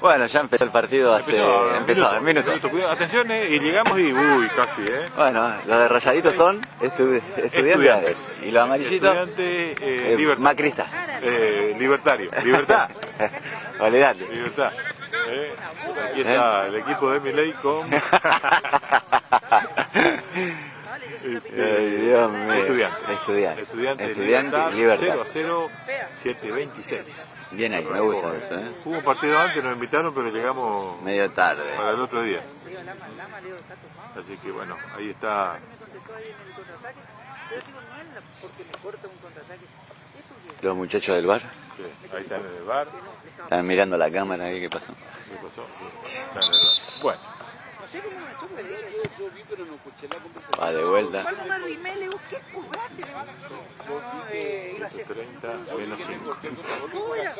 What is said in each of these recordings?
Bueno, ya empezó el partido hace... Empezó, empezó, minuto, minutos. minuto, cuidado, atención, eh, y llegamos y uy, casi, ¿eh? Bueno, los de rayaditos son estu- estudiantes. Y los amarillitos, Estudiante, eh, eh, libertad. macristas. Eh, libertario. Libertad. Olvidate. Libertad. Eh, Aquí está el equipo de Miley con este, Dios mío. estudiantes. Estudiantes. Estudiantes, Estudiantes libertad, libertad. 0 a 0, 7-26. Bien ahí, me gusta eso, ¿eh? Hubo un partido antes, nos invitaron, pero llegamos Medio tarde. para el otro día. Así que bueno, ahí está. Los muchachos del bar sí, Ahí están en el bar. están mirando la cámara ahí, ¿qué pasó? ¿Qué pasó? Están en el bar. Bueno, De vuelta. Le digo, No, no, eh, iba a ser. 30 menos 5. ¿Cómo era?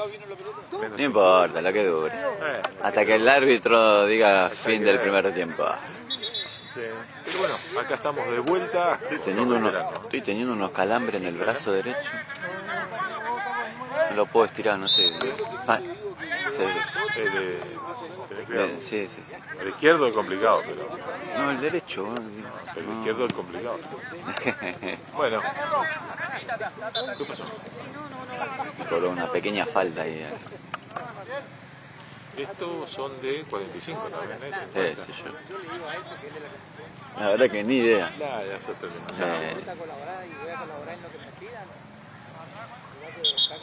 No importa, lo que dure. Eh, Hasta que el árbitro diga fin del primer tiempo. sí. Pero bueno, acá estamos de vuelta. Teniendo unos, estoy teniendo unos calambres en el brazo derecho. No lo puedo estirar, no sé. Ah, sí, Eh, eh, sí, sí. El izquierdo es complicado, pero No, el derecho. bueno, el no. izquierdo es complicado. Bueno, ¿qué pasó? Por una pequeña falta ahí. eh. Estos son de 45 también, ¿eh? Eh, 50. sí, yo. La verdad que ni idea. Nah, ya se terminó. Eh,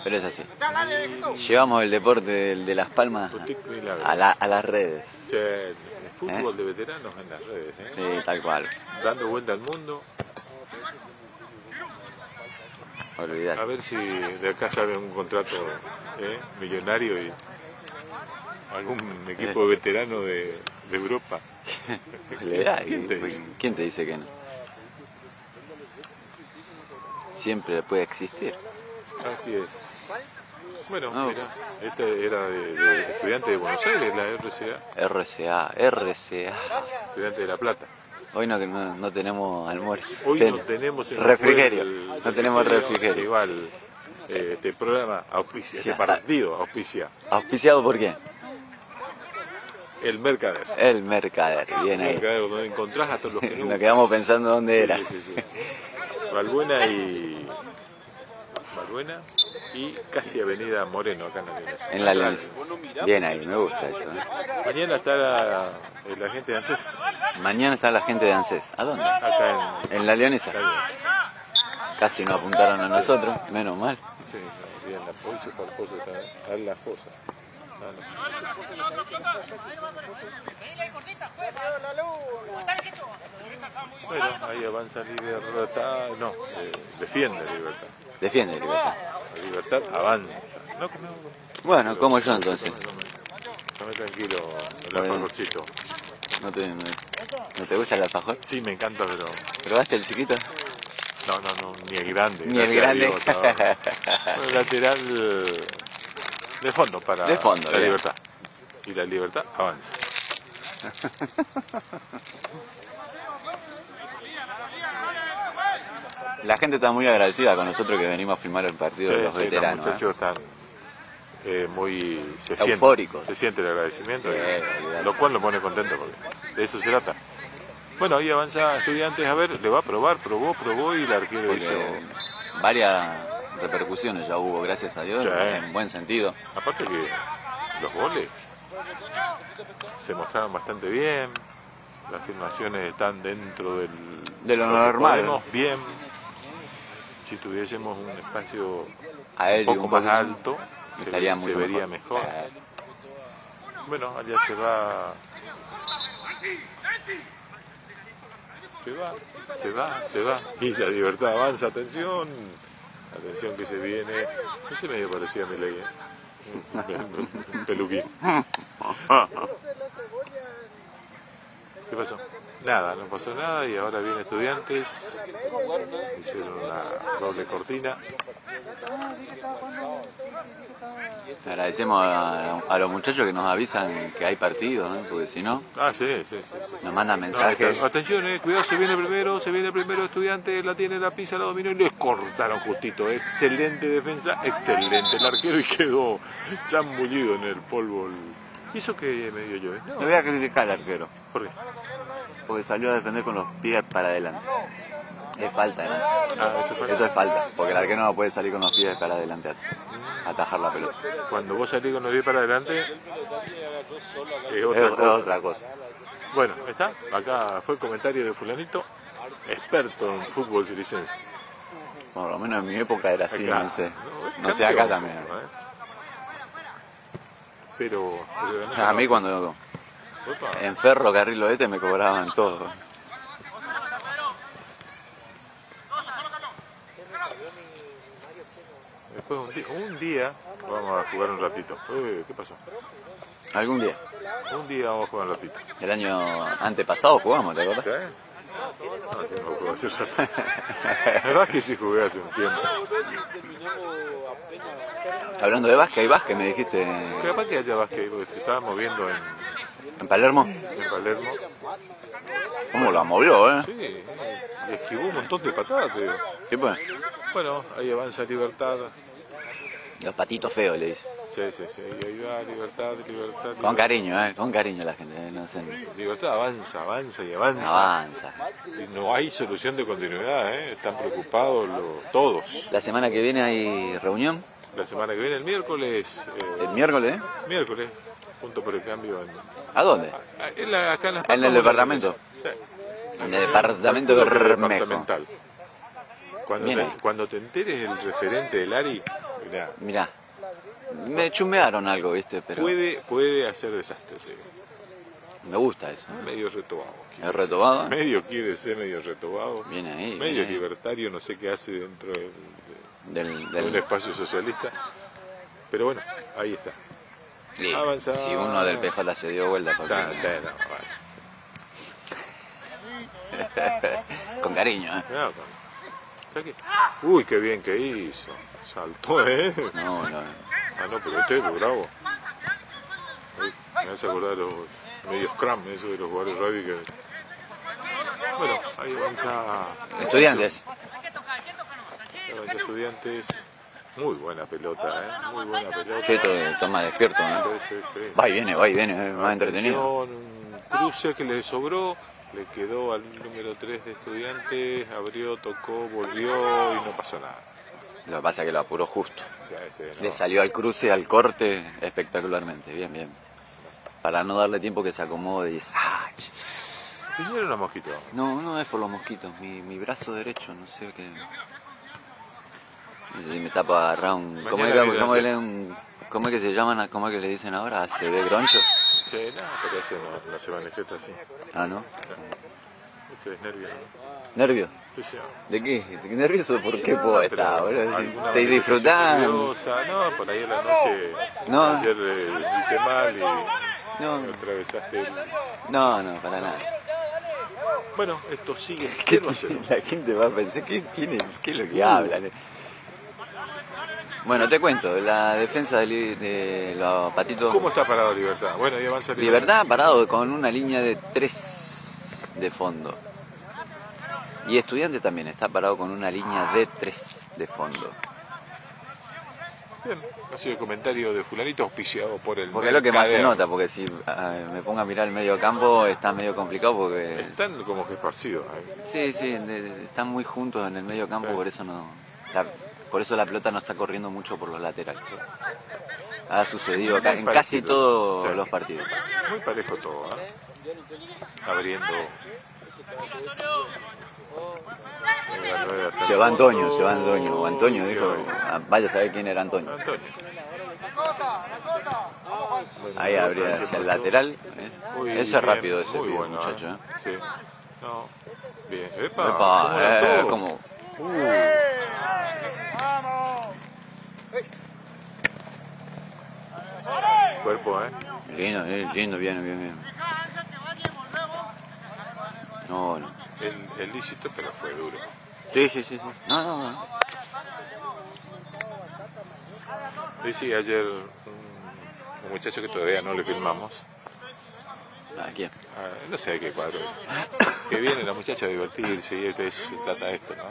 pero es así. Llevamos el deporte de Las Palmas a, la- a las redes. Sí, el fútbol de veteranos en las redes, ¿eh? Sí, tal cual. Dando vuelta al mundo. A ver si de acá sale un contrato ¿eh? millonario y algún equipo de veterano de, de Europa. ¿Quién te dice? ¿Quién te dice que no? Siempre puede existir. Así es. Bueno, No. mira, este era de, de estudiante de Buenos Aires, la RCA, RCA, RCA. estudiante de La Plata. Hoy no, no, no tenemos almuerzo. Hoy cena. no tenemos en el refrigerio. el- no tenemos refrigerio. Igual, eh, este programa auspicia, este partido auspicia ¿Auspiciado por quién? el Mercader. El mercader. Bien El ahí. Mercader donde encontrás a todos los que no Nos quedamos pensando dónde era. Sí, sí, sí. Balbuena y. Balbuena y casi Avenida Moreno, acá en la Leonesa. En la Leonesa. Bien ahí, me gusta eso. ¿eh? Mañana está la, la gente de ANSES, Mañana está la gente de ANSES. ¿A dónde? acá en En la Leonesa. la Leonesa. Casi nos apuntaron a nosotros, menos mal. Sí, bien, la polla, para la polla está, a la fosa. No. Bueno, ahí avanza Libertad, no, eh, defiende Libertad. Defiende, libertad. La Libertad avanza. No, Bueno, como yo entonces. Come tranquilo, el alfajorcito. ¿No te, no, no te gusta el alfajor? Sí, me encanta, pero ¿Probaste el chiquito? no, no, no, ni el grande. Ni el grande. Lateral de fondo para De fondo, la bien. libertad. Y la libertad avanza. La gente está muy agradecida con nosotros que venimos a filmar el partido de Sí, los sí, veteranos. Los ¿eh? muchachos están eh, muy se siente- Eufóricos. se siente el agradecimiento, Sí, y- olvidate. lo cual lo pone contento porque de eso se trata. Bueno, ahí avanza estudiantes, a ver, le va a probar, probó, probó y el arquero hizo. varias repercusiones ya hubo, gracias a Dios, en buen sentido. Aparte que los goles se mostraron bastante bien, las filmaciones están dentro del, De lo normal. bien. Si tuviésemos un espacio Aéreo un poco más alto, se, estaría se mucho vería mejor. Eh, Bueno, allá se va. Se va, se va, se va. Y la libertad avanza, atención. Atención que se viene. Ese medio parecía a Milei, ¿eh? Un peluquín. ¿Qué pasó? Nada, no pasó nada y ahora vienen estudiantes. Hicieron una doble cortina. Agradecemos a, a los muchachos que nos avisan que hay partido, ¿no? porque si no, Ah, sí, sí, nos mandan No, mensajes. atención, eh, cuidado, se viene primero, se viene primero estudiante, la tiene la pisa, la dominó y les cortaron justito. Excelente defensa, excelente el arquero y quedó zambullido en el polvo el, ¿Y eso que medio yo? Le voy a criticar al arquero, ¿Por qué? porque salió a defender con los pies para adelante. Es falta, ¿no? Ah, eso fue. Eso es falta, porque el arquero no puede salir con los pies para adelante a atajar la pelota. Cuando vos salís con los pies para adelante, es otra es cosa. otra cosa. Bueno, está. Acá fue el comentario de fulanito, experto en fútbol silicense. Por lo menos en mi época era así, Acá, no sé. ¿no? No sé, acá también. ¿eh? Pero... A mí cuando. En Ferrocarril Oeste me cobraban todo. Después un día, un día vamos a jugar un ratito. Eh, ¿Qué pasó? Algún día. Un día vamos a jugar un ratito. El año antepasado jugamos, ¿te? ¿Eh? No, tengo que hacer rato. La verdad que sí jugué hace un tiempo. Hablando de básquet, hay básquet, me dijiste Capaz que haya básquet, porque se estaba moviendo en, en Palermo. en Palermo. ¿Cómo la movió, eh? Sí, esquivó un montón de patadas, te digo. Sí, pues. Bueno, ahí avanza Libertad. Los patitos feos, le dice. Sí, sí, sí, y ahí va Libertad, Libertad. Con Libertad. cariño, eh. Con cariño la gente, eh, no sé. Libertad avanza, avanza y avanza. Avanza. Y no hay solución de continuidad, ¿eh? Están preocupados los- todos. La semana que viene hay reunión, La semana que viene, el miércoles, eh, el miércoles, ¿eh? miércoles, punto por el cambio en, ¿A dónde? ah, en la- acá en las En el departamento. Sí. En el departamento que Bermejo. Cuando Bien te, ahí. cuando te enteres el referente del ARI, mirá, Mirá, me chumearon algo, ¿viste? Pero puede, puede hacer desastre. me gusta eso. ¿eh? Medio retobado. ¿Es retobado? Medio quiere ser medio retobado. Viene ahí. Medio ahí. libertario, no sé qué hace dentro del- de, Del, de un espacio socialista. Pero bueno, ahí está. Sí. Si uno del PJ se dio vuelta, no, vale. con cariño, ¿eh? Uy, qué bien que hizo. Saltó, ¿eh? No, no. Ah, no, pero este es bravo. Me hace acordar los medios scrum, eso de los jugadores rugby que... Bueno, ahí avanza... Estudiantes. avanza estudiantes. Muy buena pelota, ¿eh? Muy buena pelota. Cheto toma despierto, ¿no? Sí, sí, sí. Va y viene, va y viene, más entretenido. Un cruce que le sobró, le quedó al número 3 de estudiantes, abrió, tocó, volvió y no pasó nada. Lo que pasa es que lo apuró justo. Ya ese, no. Le salió al cruce, al corte, espectacularmente. Bien, bien. Para no darle tiempo que se acomode y dice, ¡ay! Vinieron los mosquitos. No, no es por los mosquitos, mi, mi brazo derecho, no sé qué. No sé si me está para agarrar un. ¿Cómo es, que, cómo que un- cómo es que se llaman? ¿Cómo es que le dicen ahora? ¿ACB groncho? Sí, no, pero no, no se manifiesta así. Ah, ¿no? Ese es nervio, ¿no? ¿Nervio? Sí, sí. ¿De qué? ¿De qué nervioso? ¿Por qué puedo estar, boludo? Estoy disfrutando. No, por ahí a la noche. No. Ayer eh, hiciste mal y No, atravesaste el... no, no, para nada. Bueno, esto sigue ¿Qué 0 a 0. La gente va a pensar, ¿qué, tiene, qué es lo que hablan? Bueno, te cuento, la defensa de, los patitos... ¿Cómo está parado Libertad? Bueno, ahí avanza Libertad parado con una línea de tres de fondo. Y Estudiante también está parado con una línea de tres de fondo. Bien, ha sido el comentario de fulanito auspiciado por el Porque es lo que más se nota, porque si ah, me pongo a mirar el medio campo está medio complicado porque... Están como que esparcidos. ahí. Sí, sí, de- están muy juntos en el medio campo, Sí. por eso no... la- por eso la pelota no está corriendo mucho por los laterales. Ha sucedido acá en casi todos los partidos. Muy parejo todo, ¿eh? Abriendo. Se va Antonio, se va Antonio. O Antonio dijo, ah, vaya a saber quién era Antonio. Antonio. Ahí vamos a abría ver qué hacia el lateral. ¿eh? Ese es rápido ese pibe, bueno, muchacho. ¿eh? ¿eh? Sí. No. Bien. Epa, Epa, ¿cómo eh, como... Uh. Cuerpo, ¿eh? Lindo, eh, lindo, bien, bien, bien. No, no. El, el lícito, pero fue duro. Sí, sí, sí. sí. No, no, no. Dice ayer un, un muchacho que todavía no le filmamos, Aquí. ah, no sé de qué cuadro, que viene la muchacha a divertirse y de eso se trata esto, ¿no?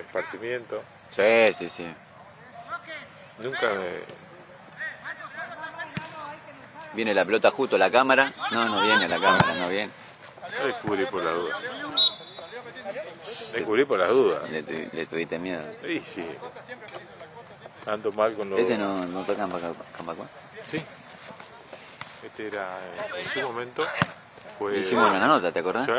Esparcimiento. Sí, sí, sí. Nunca me... Viene la pelota justo a la cámara. No, no viene la cámara, no viene. Descubrí por la duda. Descubrí por las dudas. Le, tu- le tuviste miedo. Sí, sí. Ando mal con los... Ese no, no toca Cambacua. Sí. Este era, en su momento, fue... Hicimos una nota, ¿te acordás? Sí.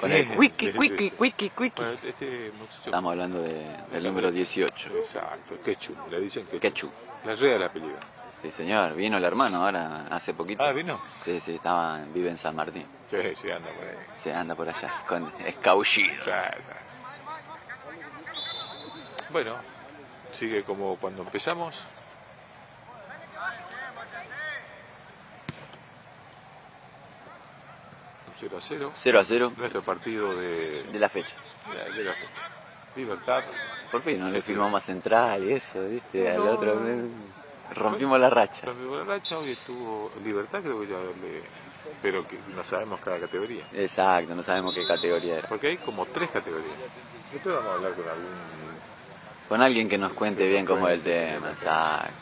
Con Sí, el wiki, sí, wiki, sí. wiki, wiki. Este-. Estamos hablando de- del número 18. Exacto, Ketchup, le dicen. Ketchup. La rea de la película. Sí, señor. Vino el hermano ahora, hace poquito. Ah, ¿vino? Sí, sí, estaba, vive en San Martín. Sí, sí, anda por ahí. Se anda por allá, con escaullido. Sí, sí. Bueno, sigue como cuando empezamos. 0 a 0. 0 a 0 Nuestro partido de, de la fecha. de la fecha. Libertad. Por fin, no le firmamos a Central y eso, ¿viste? Al No. otro mes rompimos la racha. Rompió la racha, hoy estuvo Libertad, creo que ya le. Pero que no sabemos cada categoría. Exacto, no sabemos qué categoría era. Porque hay como tres categorías. Después vamos a hablar con algún. Con alguien que nos cuente bien cómo es el tema, exacto.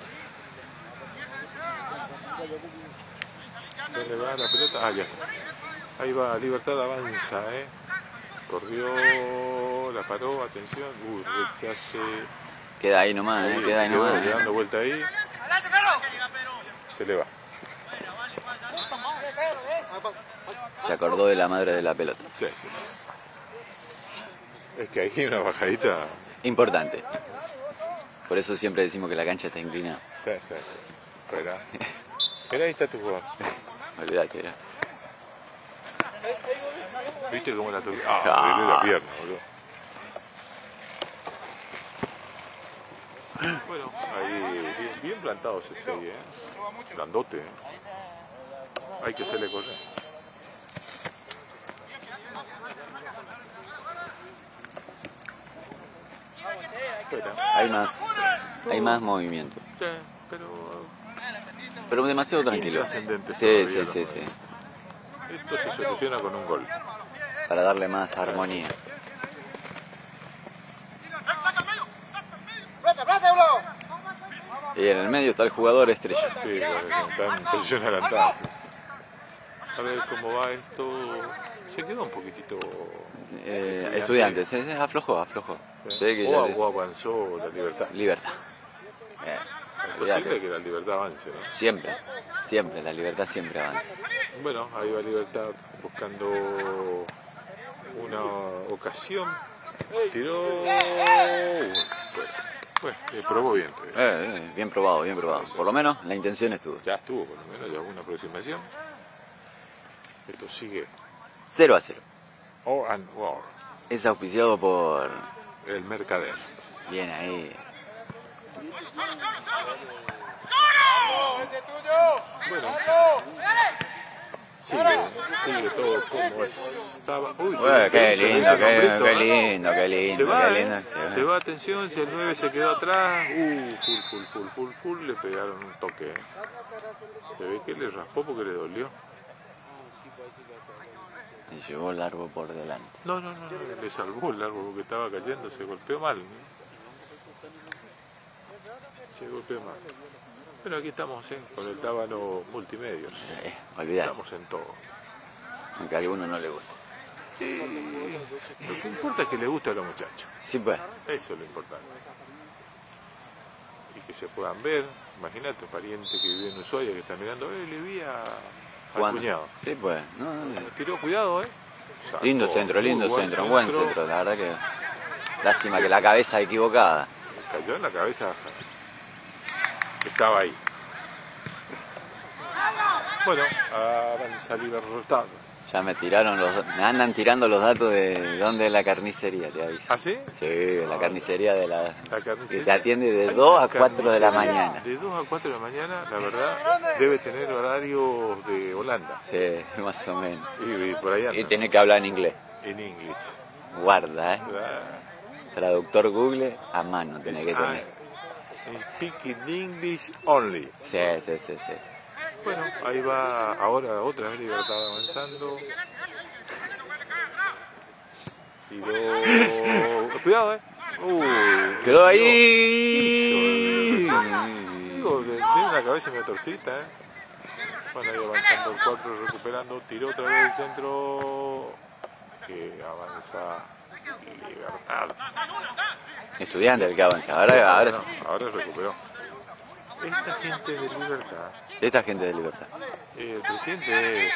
¿Dónde va la pelota? Ah, ya está. Ahí va, Libertad avanza, ¿eh? Corrió, la paró, atención. Uy, rechace. Queda ahí nomás, ¿eh? Queda ahí nomás. le dando vuelta ahí. Se le va. Se acordó de la madre de la pelota. Sí, sí, sí. Es que hay una bajadita. Importante. Por eso siempre decimos que la cancha está inclinada. Sí, sí, sí. Espera. Espera, ahí está tu jugador. Olvídate, era. ¿Viste cómo la toqué? Ah, Ah. la pierna, boludo. Bueno, ahí bien, bien plantados ese ahí, ¿eh? Grandote, ¿eh? Hay que hacerle. Espera. Hay más, hay más movimiento. Sí, pero Pero demasiado tranquilo. Sí, sí, sí, sí. Esto se soluciona con un gol. Para darle más armonía. Y en el medio está el jugador estrella. Sí, está en posición adelantada. sí. A ver cómo va esto. Se quedó un poquitito. Eh, estudiantes, eh, eh, aflojó, aflojó. Se que o, ya- o avanzó la libertad. Libertad. Eh, Es posible que la libertad avance, ¿no? Siempre, siempre, la libertad siempre avanza. Bueno, ahí va Libertad buscando una ocasión. Tiró. Bueno, bueno, eh, probó bien. Eh, eh, bien probado, bien probado. Por lo menos la intención estuvo. Ya estuvo, por lo menos, ya hubo una aproximación. Esto sigue. 0 a 0. Oh and War, Es auspiciado por... el mercader. Bien ahí. Bueno, sigue, sigue todo como estaba. Uy, Ué, qué lindo, qué, qué lindo, qué Se lindo, va, qué ¿eh? lindo. se va. Se va, atención, si el 9 se quedó atrás. Uh, full, full, full, full, full, le pegaron un toque. ¿eh? Se ve que le raspó porque le dolió. Y llevó el árbol por delante. No, no, no, no, le salvó el árbol porque estaba cayendo, se golpeó mal. ¿no? Se golpeó mal. Bueno, aquí estamos ¿eh? con el tábano multimedios. Eh, olvidate, Estamos en todo. aunque a alguno no le guste. Y lo que importa es que le guste a los muchachos. Sí, pues. Eso es lo importante. Y que se puedan ver. Imagínate un pariente que vive en Ushuaia que está mirando, eh, le vi a, al cuñado. Sí, pues. No, no, no. Tiró cuidado, ¿eh? Sacó Lindo centro, lindo buen centro, un buen centro. La verdad que. Lástima que la cabeza equivocada. Cayó en la cabeza. Estaba ahí. Bueno, avanza Libertad. Ya me tiraron los. Me andan tirando los datos de dónde es la carnicería, te aviso. ¿Ah, sí? Sí, la carnicería de la. La carnicería. Que te atiende de Hay 2 una a 4 de la mañana. De 2 a 4 de la mañana, la verdad, debe tener horarios de Holanda. Sí, más o menos. Y, y por ahí anda. Y tenés que hablar en inglés. En inglés. Guarda, ¿eh? Ah, Traductor Google a mano tenés que tener. Speak in English only. Sí, sí, sí, sí. Bueno, ahí va ahora otra vez Libertad avanzando. Tiró. Cuidado, eh. Uy, Quedó ahí. Digo, tiene una cabeza medio torcida, eh. Bueno, ahí avanzando el 4, recuperando, tiró otra vez el centro, que avanza Libertad. Estudiante el que avanza. Ahora, ahora No, ahora recuperó. Esta gente de Libertad, esta gente de libertad. eh, el presidente es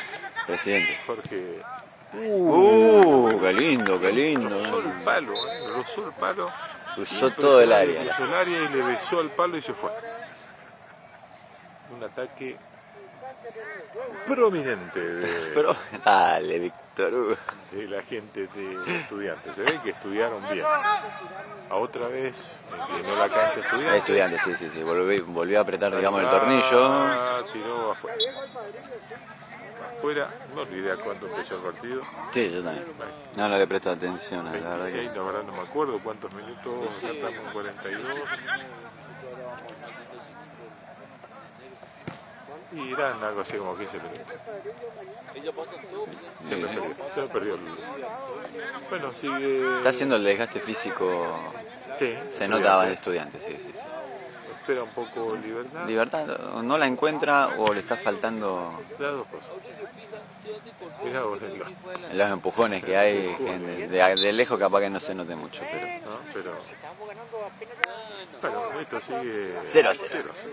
Presidente. Jorge Uh, qué lindo, qué lindo. rozó el palo, ¿eh? rozó el palo. Cruzó todo el área. Cruzó el área y le besó al palo y se fue. Un ataque prominente de, Pero, dale, Víctor Hugo. de la gente de estudiantes. Se ve que estudiaron bien. A otra vez inclinó la cancha estudiantes. Estudiante, sí, sí, sí. Volvió, volvió a apretar, digamos, el tornillo. Ah, tiró afuera. Afuera, no olvidé a cuánto empezó el partido. Sí, yo también. No, no le presto atención, la verdad 26, que. la verdad no me acuerdo cuántos minutos, acá estamos en 42. Y irán algo así como 15 minutos. Se me perdió, se me perdió el- Bueno, sigue. Está haciendo el desgaste físico. Sí, Se notaba en estudiante, sí, sí. sí. Espera un poco libertad. Libertad, no la encuentra o le está faltando Las dos cosas. Mirá vos, el- los empujones que hay. gente, De, de lejos capaz que no se note mucho, pero. ¿no? Pero. Bueno, esto sigue. Cero a cero. a cero.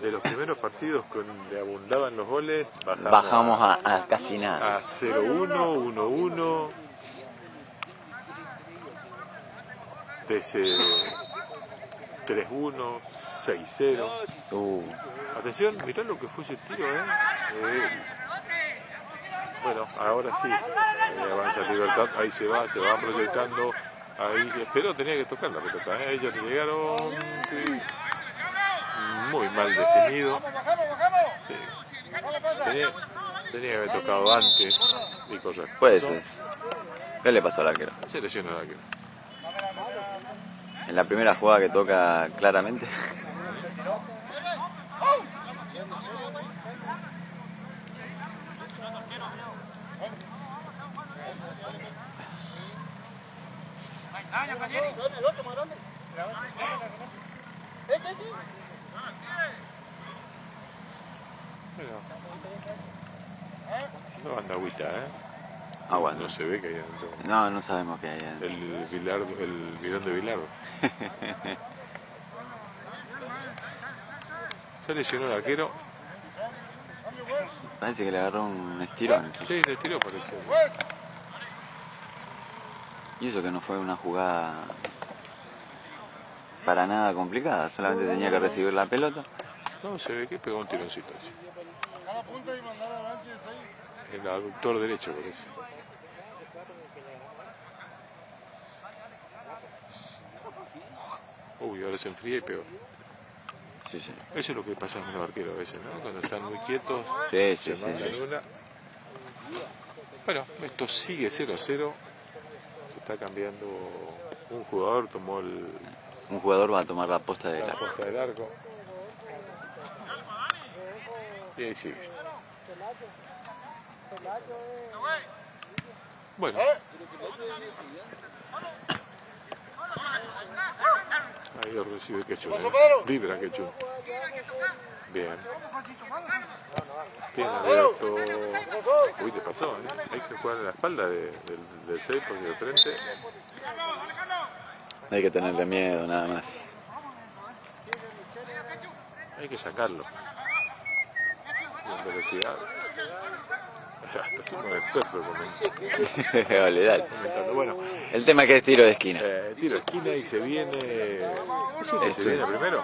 De los primeros partidos donde abundaban los goles, bajamos, Bajamos a, a casi nada. a 0-1, 1-1. De ese 3-1, 6-0. Uh, Atención, mirá lo que fue ese tiro, ¿eh? Eh, bueno, ahora sí, eh, avanza Libertad, ahí se va, se va proyectando, ahí se- pero tenía que tocar la pelota, ¿eh? ellos llegaron sí, muy mal definido, Sí. tenía, tenía que haber tocado antes y correr. puede ser. ¿Qué le pasó al arquero? Se lesionó el arquero. En la primera jugada que toca claramente. Bueno. No anda agüita, ¿eh? Aguanta. No se ve que hay adentro. No, no sabemos qué hay. adentro. El, Bilardo, el bidón de Bilardo. Se lesionó el arquero. Parece que le agarró un estirón. Sí, le tiró, parece. Y eso que no fue una jugada para nada complicada, solamente tenía que recibir la pelota. No, se ve que pegó un tironcito. así. El aductor derecho, parece. Uy, ahora se enfría y peor. Sí, sí. Eso es lo que pasa con los arqueros a veces, ¿no? Cuando están muy quietos, Sí, se sí, sí, mandan sí. una. Bueno, esto sigue 0 a 0. Se está cambiando un jugador, tomó el, Un jugador va a tomar la posta de la la... posta del arco. Y ahí sigue. Bueno. Ahí lo recibe Quechua. ¿eh? Vibra Quechua. Bien. Bien abierto. Uy, te pasó, ¿eh? Hay que jugar a la espalda de- del, del 6 porque de frente. No hay que tenerle miedo, nada más. Hay que sacarlo. Velocidad. Bueno, El tema que es tiro de esquina. eh, tiro de esquina y se viene. Se primero.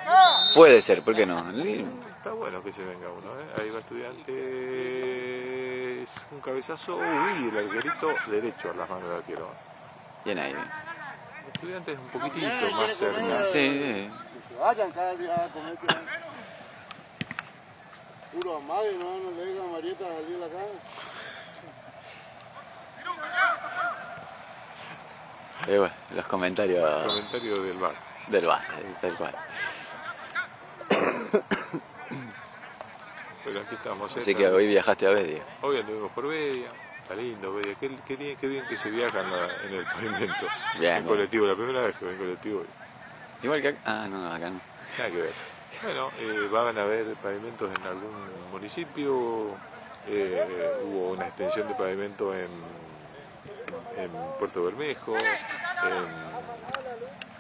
Puede ser, ¿por qué no? Está bueno que se venga uno, ¿eh? Ahí va estudiantes. Un cabezazo. Uy, el arquerito derecho a las manos del arquero. Bien ahí. bien. Estudiantes un poquitito más cerca. Sí, sí. Se vayan cada día a comer. que- Puro amague, no, no le digan a Marieta a salir de acá. Y bueno, los comentarios Comentario del bar. del bar, tal cual. Pero aquí estamos. Así que hoy viajaste a Bedia. Hoy anduvimos por Bedia. Está lindo, Bedia. Qué, qué bien, qué bien que se viaja en, la- en el pavimento. Bien, en colectivo. La primera vez que voy en colectivo. Igual que acá. Ah, no, acá no. Nada que ver. Bueno, eh, van a haber pavimentos en algún municipio, eh, hubo una extensión de pavimento en, en Puerto Bermejo, en...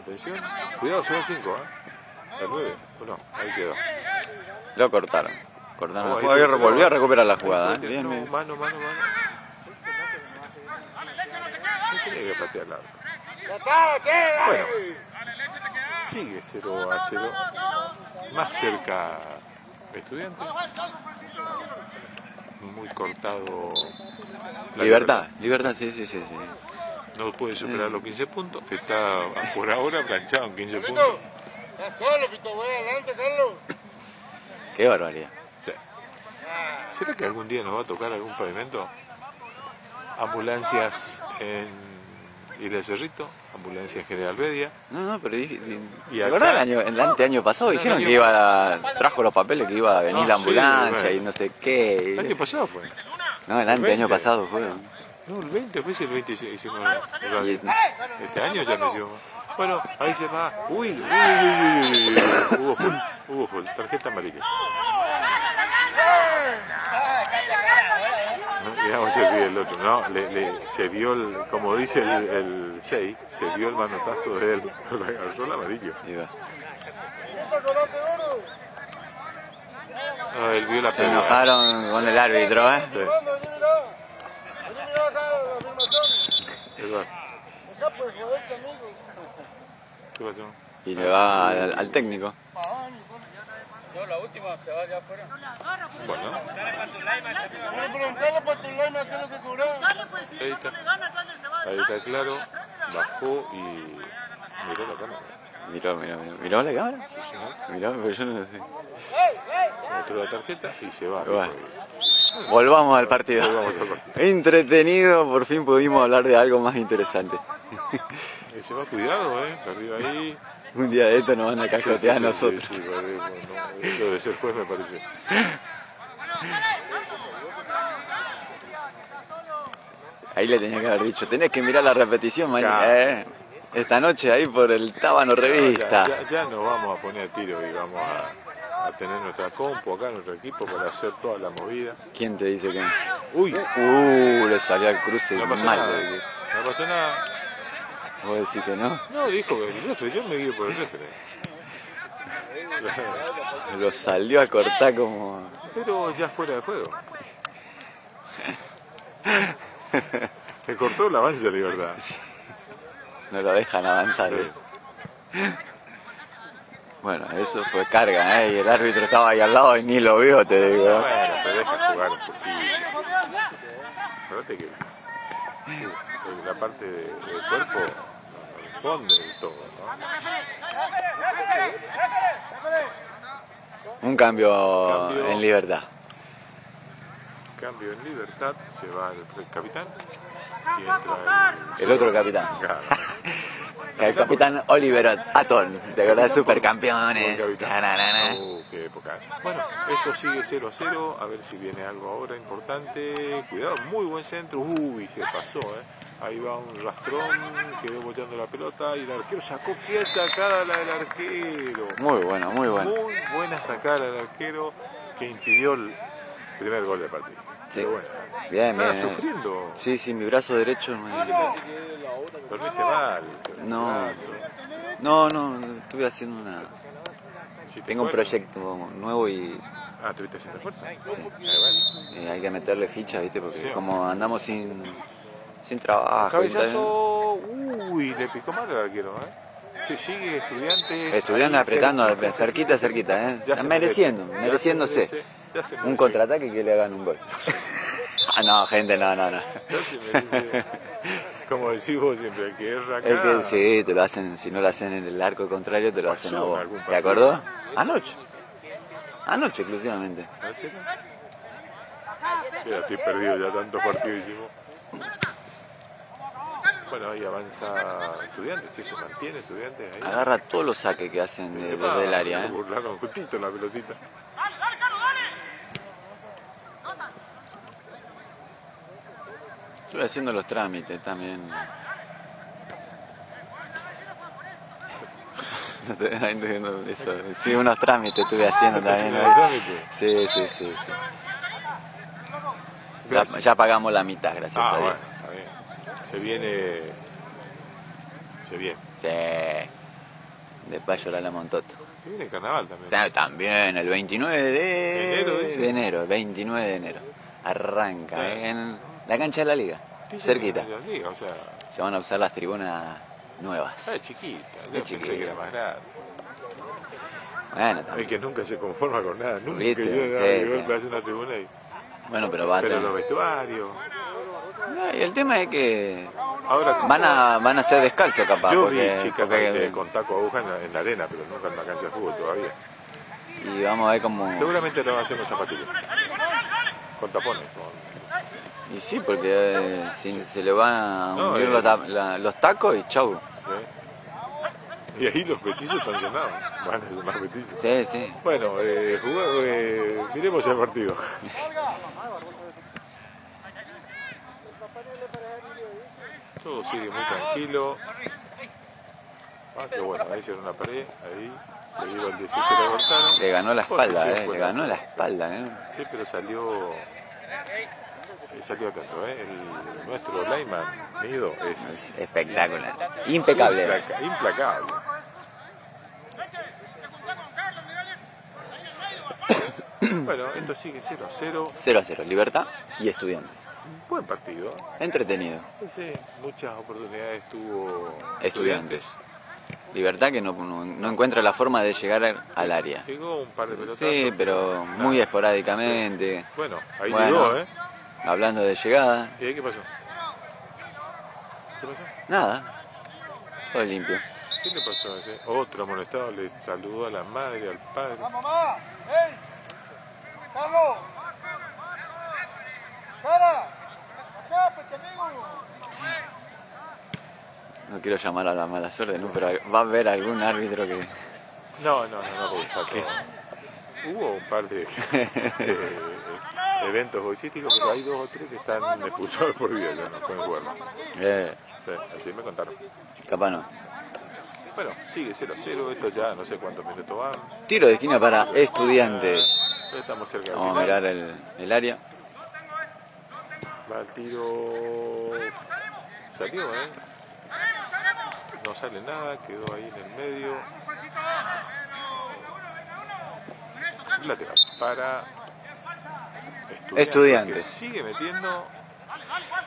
Atención, cuidado, son las 5, ¿eh? Las 9, o no, ahí quedó. Lo cortaron. Cortaron Oh, la jugada volvió a recuperar la jugada. ¿eh? Bien, bien. Mano, mano, mano. Tenía que patear Bueno, sigue 0 a 0. Más cerca estudiante. Muy cortado. la Libertad, libertad, sí, sí, sí. sí. No puede superar los 15 puntos. Está por ahora planchado en 15 Pito, puntos. estás solo, Pito, voy adelante, Carlos. Qué barbaridad. ¿Será que algún día nos va a tocar algún pavimento? Ambulancias en Isla Cerrito, ambulancia en General Bedia. No, no, pero dije. di- Y ¿Te acá- acordás el año, el ante año pasado? No, el Dijeron año- que iba a, trajo los papeles que iba a venir Ah, la sí, ambulancia bueno. y no sé El qué. año pasado fue. No, el ante el año 20. pasado fue. No, el 20 fue si el 20 hici- hicimos la- la- Y- Este año ya no hicimos. Bueno, ahí se va. Uy, uy, uy, uy, uy, uy, uy. Hubo full, hubo full. Tarjeta amarilla. No, digamos así el otro, no, le, le- se vio, el, como dice el, el Shea, se vio el manotazo de él, pero le agarró el amarillo. Iba. Ah, él vio la Se enojaron con el árbitro, ¿eh? Sí, ¿Qué pasó? Y le va al, al técnico. Bueno, Quiero preguntarle por tu lana qué es lo que cobró. ahí está. Ahí está claro, bajó y miró la cámara. Miró, miró, miró. ¿Miró la cámara? Sí. Miró, pero yo no sé. Mostró la tarjeta y se va. Bueno. Volvamos al partido. Volvamos al partido. Entretenido, por fin pudimos hablar de algo más interesante. y se va cuidado, ¿eh? Perdido ahí. Un día de esto nos van a Sí, sí, cajotear a nosotros. sí, sí, perdimos, no, eso de ser juez me parece. Ahí le tenía que haber dicho, tenés que mirar la repetición, mañana. Claro. Eh, esta noche ahí por el Tábano Revista. Ya, ya, ya nos vamos a poner a tiro y vamos a, a tener nuestra compu acá, nuestro equipo para hacer toda la movida. ¿Quién te dice que? Uy, Uh, le salió al cruce no pasó mal. nada. No pasó nada. ¿Vos decís que no? No, dijo el refre, yo me guío por el refre. Lo salió a cortar como... Pero ya fuera de juego. Te cortó el avance de libertad. No lo dejan avanzar. eh. Sí. Bueno, eso fue carga, ¿eh? Y el árbitro estaba ahí al lado y ni lo vio, te digo. Bueno, pero deja jugar un poquito. Que la parte de- del cuerpo no responde del todo, ¿no? Un cambio, Cambio. en libertad. Cambio en libertad, se va el, el capitán y entra El otro capitán. el... Claro. El capitán Oliver Aton, de verdad, supercampeones. Oh, qué época. Bueno, esto sigue 0 a 0, a ver si viene algo ahora importante. Cuidado, muy buen centro. Uy, qué pasó, ¿eh? Ahí va un rastrón, quedó boteando la pelota y el arquero sacó. ¡Qué sacada la del arquero! Muy bueno, muy bueno. Muy buena sacada del arquero que impidió el primer gol del partido. Sí. Pero bueno, Bien, bien. sufriendo. Sí, sí, mi brazo derecho. me- Dormiste mal. No. No, no, estuve haciendo una. Hiciste Tengo un proyecto nuevo y Ah, ¿tuviste haciendo fuerza? Sí. Eh, bueno. eh, hay que meterle ficha, ¿viste? Porque Sí. como andamos sin, sin trabajo. y Cabezazo, uy, le picó mal al arquero, ¿eh? Sí, sigue estudiantes. ahí, apretando, cerquita, cerquita, cerquita, ¿eh? Se mereciendo, mereciéndose. Un contraataque y que le hagan un gol. ah, no, gente, no, no, no. Como decís vos siempre, el que erra acá. El que sí, te lo hacen, si no lo hacen en el arco contrario, te lo hacen a vos. ¿Te acordó? Anoche. Anoche exclusivamente. ¿En serio? Ya estoy perdido, ya tantos partidos hicimos. Bueno, ahí avanza estudiantes, sí, se mantiene estudiantes ahí. Agarra todos los saques que hacen desde el área. ¿eh? burlaron justito la pelotita. Estuve haciendo los trámites también. Estoy viendo eso. Sí, unos trámites estuve haciendo también. ¿Haciendo ¿no? trámites? Sí, sí, sí. sí. Ya, ya pagamos la mitad, gracias Ah, a Dios. bueno, está bien. Se viene. Se viene. Sí. Después llorar la montoto. Se viene el carnaval también. Sí, también, el 29 de Enero, de enero, el 29 de enero. Arranca Sí. en la cancha de la liga, cerquita. liga, o sea, Se van a usar las tribunas nuevas. de chiquita. Yo De pensé chiquita. que era más grande. Bueno, también. que nunca se conforma con nada. Nunca Viste, yo sí, sí. hace una tribuna y. bueno, pero va a Pero tener- los vestuarios. No, y el tema es que Ahora, van a van a ser descalzos capaz. yo porque, vi chicas porque- con taco aguja en la, en la arena, pero nunca en la cancha de fútbol todavía. y vamos a ver cómo. Seguramente lo hacen los zapatillas. Con tapones. con- Y sí, porque eh, si se le van a No, hundir eh. los, ta- la- los tacos y chau. Y ahí los petizos están sonados. Van a sonar petizos. Sí, sí. Bueno, eh, jugá- eh, miremos el partido. Todo sigue muy tranquilo. Ah, qué bueno, ahí se una pared, ahí. Le dio el 17 le cortaron. Le ganó la espalda, eh, le ganó la espalda. Eh. Sí, pero salió. Salió atento, ¿eh? El, nuestro Lyman Nido es Espectacular. Impecable. implaca- implacable. bueno, esto sigue 0 a 0. 0 a 0, Libertad y Estudiantes. Buen partido. Entretenido. Sí, muchas oportunidades tuvo Estudiantes. Libertad que no, no- no encuentra la forma de llegar al área. Llegó un par de pelotazos. Sí, pero muy esporádicamente. Bueno, ahí Bueno. llegó, ¿eh? Hablando de llegada, ¿Y ahí qué pasó? ¿Qué pasó? nada. Todo limpio. ¿Qué le pasó a ese? Otro amonestado le saludó a la madre, al padre. mamá! ¡Ey! ¡Carlos! ¡Cara! ¡Acá, pechamigo! No quiero llamar a la mala suerte, ¿no? pero va a haber algún árbitro que... No, no, no, no, porque faltó. Hubo un par de, de eventos bolsísticos, pero hay dos o tres que están expulsados por vida, ya no pueden jugar más. Eh, Sí, así me contaron. capaz no. Bueno, sigue 0 a 0, esto ya no sé cuántos minutos van. Tiro de esquina para Estudiantes. Estamos cerca Vamos a mirar el, el área. Va el tiro. Salió, ¿eh? No sale nada, quedó ahí en el medio. Lateral para Estudiantes. sigue metiendo.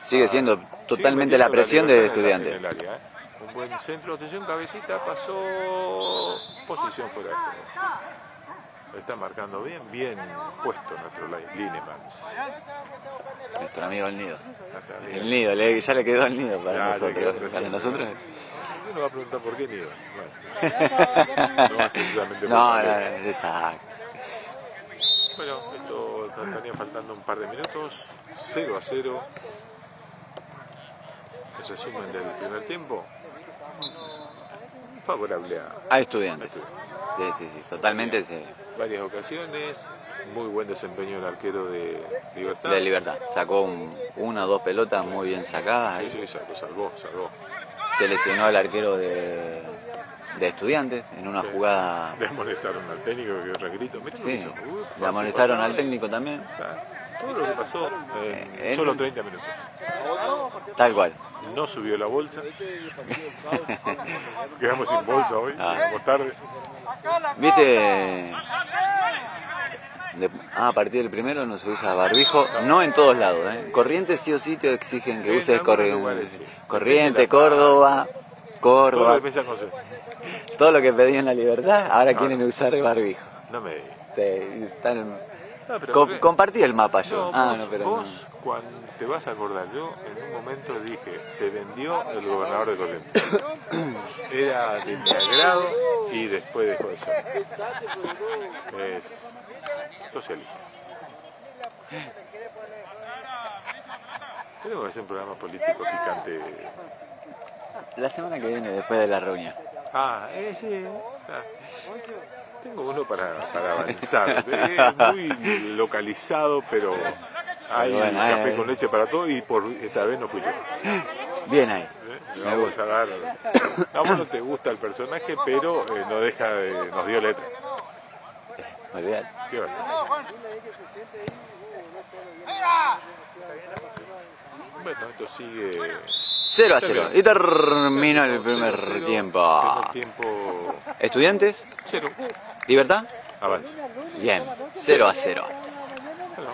Sigue siendo sigue totalmente la presión de Estudiantes. en el área, ¿eh? Un buen centro, atención, cabecita, pasó posición fuera de juego. Está marcando bien, bien puesto nuestro li- Lineman. Nuestro amigo el nido. El nido, le- ya le quedó el nido para Ya, nosotros. Para nosotros. Uno va a preguntar por qué nido. Bueno, no No, no, exacto. Bueno, esto estaría faltando un par de minutos. 0 a 0. El resumen del primer tiempo. Favorable a A Estudiantes. Sí, sí, sí, totalmente sí. varias ocasiones. Muy buen desempeño del arquero de Libertad. de libertad. Sacó un- una o dos pelotas muy bien sacadas. Sí, sí, salvó, salvó, salvó. Se lesionó el arquero de, de estudiantes en una jugada. Le amonestaron al técnico que quedó grito. Mirá Sí, hizo. Uf, le amonestaron pasó, al técnico también. Está. Todo lo que pasó en Eh, solo él- 30 minutos. Tal cual. No subió la bolsa. Quedamos sin bolsa hoy. Ah. Tarde. ¿Viste? De- ah, a partir del primero no se usa barbijo, no en todos lados. ¿eh? Corrientes sí o sí te exigen que uses algunos corriente. lugares Córdoba, Todo lo que José. todo lo que pedían la libertad, ahora quieren usar barbijo. No me digas. Te- están- No, pero co- porque- compartí el mapa yo. No, ah, vos, no, pero vos no. cuando te vas a acordar, yo en un momento dije, se vendió el gobernador de Corrientes. Era de mi agrado y después dejó de ser. Es socialista. Tenemos que hacer un programa político picante. La semana que viene, después de la reunión. Ah, eh, sí. ah. Tengo uno para, para avanzar. Es muy localizado, pero hay Bueno, café eh. con leche para todo y por esta vez no fui yo. Bien ahí. ¿eh? Vamos a dar. A vos no te gusta el personaje, pero eh, no deja de. nos dio letra. Olvidate. ¿Qué va a hacer? Bueno, esto sigue. 0 a 0. Y terminó el primer Cero, tiempo. Primer tiempo. ¿Estudiantes? Cero. ¿Libertad? Avanza. Bien. 0 a 0. Bueno,